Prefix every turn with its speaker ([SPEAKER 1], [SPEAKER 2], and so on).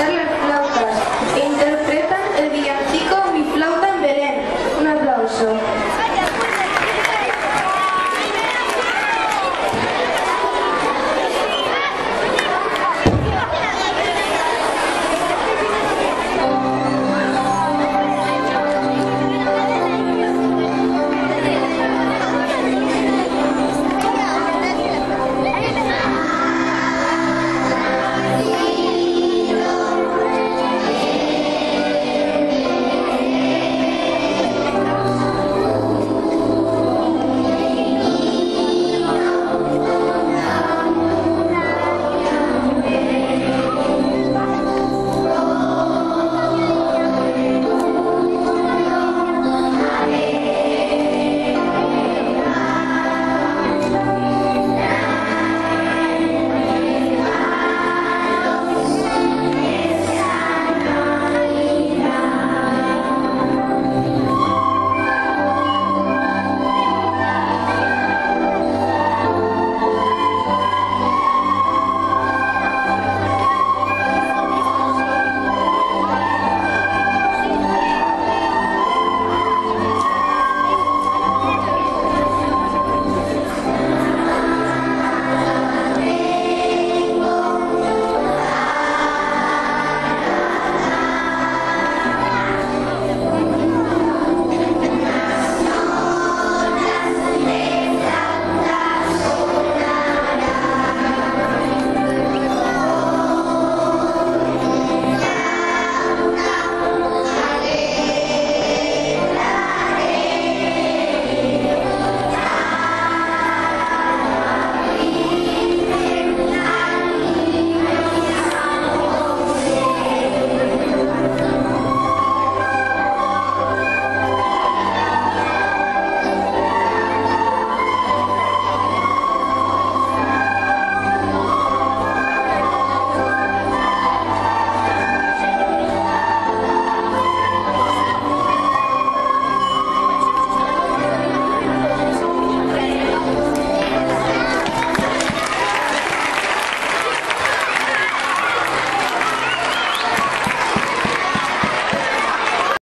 [SPEAKER 1] Sir,